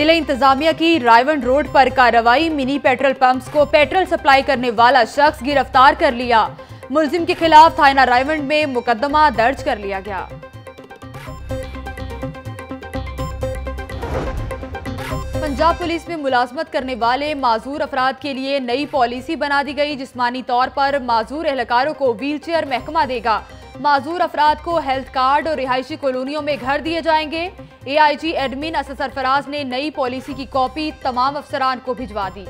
ज़िले इंतजामिया की रायवन रोड पर कार्रवाई, मिनी पेट्रोल पंप्स को पेट्रोल सप्लाई करने वाला शख्स गिरफ़्तार कर लिया। मुलजिम के खिलाफ थाना रायवन में मुकदमा दर्ज कर लिया गया। पंजाब पुलिस में मुलाजमत करने वाले माजूर अफराद के लिए नई पॉलिसी बना दी गई, जिसमानी तौर पर माजूर एहलकारों को व्हील चेयर महकमा देगा। माजूर अफराद को हेल्थ कार्ड और रिहायशी कॉलोनियों में घर दिए जाएँगे। एआईजी एडमिन असद सरफराज ने नई पॉलिसी की कॉपी तमाम अफसरान को भिजवा दी।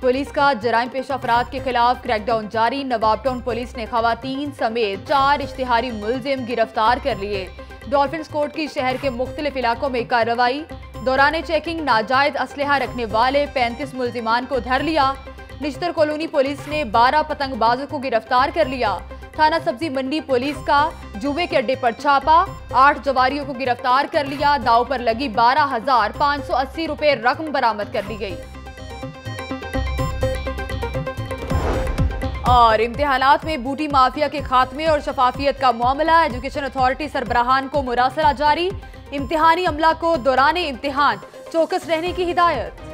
पुलिस का जराइम पेश अफराद के खिलाफ क्रैकडाउन जारी। नवाब टाउन पुलिस ने खातन समेत चार इश्तिहारी मुलजिम गिरफ़्तार कर लिए। डॉल्फिन कोर्ट की शहर के मुख्तलिफ़ इलाकों में कार्रवाई। दौरान चेकिंग नाजायज असलहा रखने वाले पैंतीस मुलजिमान को धर लिया। निश्तर कॉलोनी पुलिस ने बारह पतंगबाजों को गिरफ़्तार कर लिया। थाना सब्ज़ी मंडी पुलिस का जुए के अड्डे पर छापा। आठ जवारियों को गिरफ़्तार कर लिया। दाव पर लगी बारह हज़ार पाँच सौ अस्सी रुपए रकम बरामद कर ली गई। और इम्तिहानात में बूटी माफिया के खात्मे और शफाफियत का मामला। एजुकेशन अथॉरिटी सरबराहान को मुरासरा जारी। इम्तिहानी अमला को दौरान इम्तिहान चौकस रहने की हिदायत।